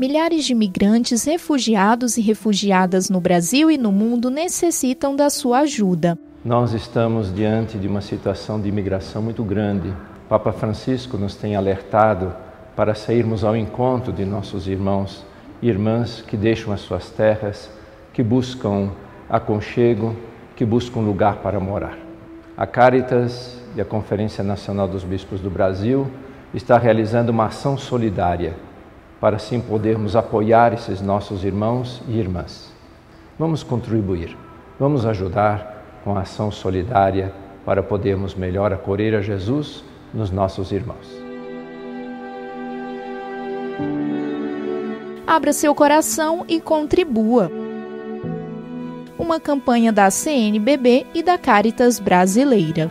Milhares de migrantes, refugiados e refugiadas no Brasil e no mundo necessitam da sua ajuda. Nós estamos diante de uma situação de imigração muito grande. Papa Francisco nos tem alertado para sairmos ao encontro de nossos irmãos e irmãs que deixam as suas terras, que buscam aconchego, que buscam lugar para morar. A Caritas e a Conferência Nacional dos Bispos do Brasil está realizando uma ação solidária para assim podermos apoiar esses nossos irmãos e irmãs. Vamos contribuir, vamos ajudar com a ação solidária para podermos melhor acolher a Jesus nos nossos irmãos. Abra seu coração e contribua. Uma campanha da CNBB e da Caritas Brasileira.